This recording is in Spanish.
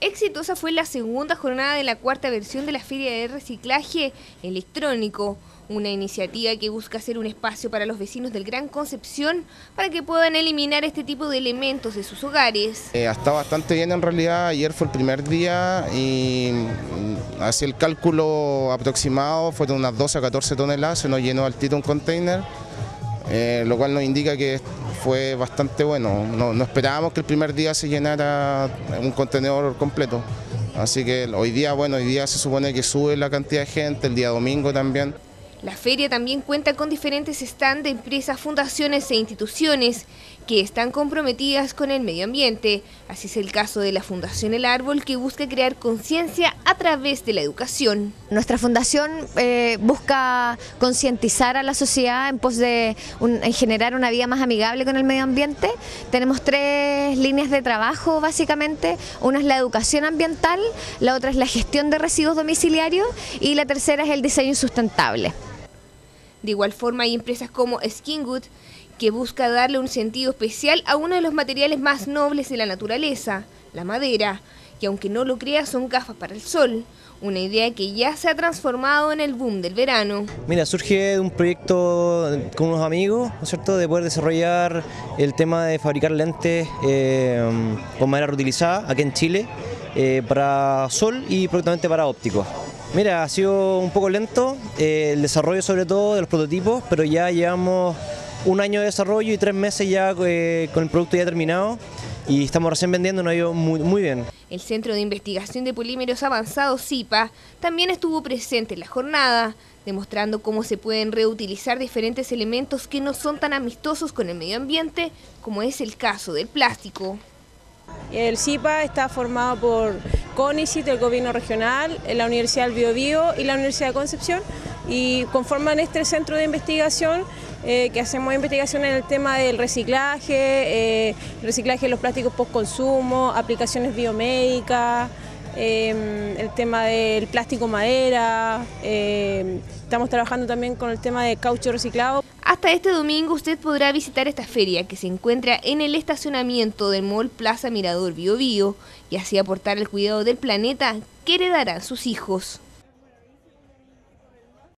Exitosa fue la segunda jornada de la cuarta versión de la Feria de Reciclaje Electrónico, una iniciativa que busca ser un espacio para los vecinos del Gran Concepción para que puedan eliminar este tipo de elementos de sus hogares. Eh, bastante bien en realidad, ayer fue el primer día y mm, hacia el cálculo aproximado fueron unas 12 a 14 toneladas, se nos llenó al tito un container, eh, lo cual nos indica que fue bastante bueno. No, no esperábamos que el primer día se llenara un contenedor completo. Así que hoy día, bueno, hoy día se supone que sube la cantidad de gente, el día domingo también. La feria también cuenta con diferentes stands de empresas, fundaciones e instituciones que están comprometidas con el medio ambiente. Así es el caso de la Fundación El Árbol que busca crear conciencia a través de la educación. Nuestra fundación eh, busca concientizar a la sociedad en pos de en generar una vida más amigable con el medio ambiente. Tenemos tres líneas de trabajo básicamente. Una es la educación ambiental, la otra es la gestión de residuos domiciliarios y la tercera es el diseño sustentable. De igual forma hay empresas como Skingood que busca darle un sentido especial a uno de los materiales más nobles de la naturaleza, la madera, que aunque no lo crea son gafas para el sol, una idea que ya se ha transformado en el boom del verano. Mira, surge de un proyecto con unos amigos, ¿no es cierto?, de poder desarrollar el tema de fabricar lentes eh, con madera reutilizada aquí en Chile eh, para sol y prácticamente para ópticos. Mira, ha sido un poco lento eh, el desarrollo sobre todo de los prototipos, pero ya llevamos un año de desarrollo y tres meses ya eh, con el producto ya terminado y estamos recién vendiendo, nos ha ido muy, muy bien. El Centro de Investigación de Polímeros Avanzados, CIPA, también estuvo presente en la jornada, demostrando cómo se pueden reutilizar diferentes elementos que no son tan amistosos con el medio ambiente, como es el caso del plástico. El CIPA está formado por CONICIT, el gobierno regional, la Universidad del Biobío y la Universidad de Concepción y conforman este centro de investigación eh, que hacemos investigación en el tema del reciclaje, eh, reciclaje de los plásticos post consumo, aplicaciones biomédicas, eh, el tema del plástico madera, estamos trabajando también con el tema de caucho reciclado. Hasta este domingo usted podrá visitar esta feria que se encuentra en el estacionamiento del Mall Plaza Mirador Bio Bio y así aportar el cuidado del planeta que heredarán sus hijos.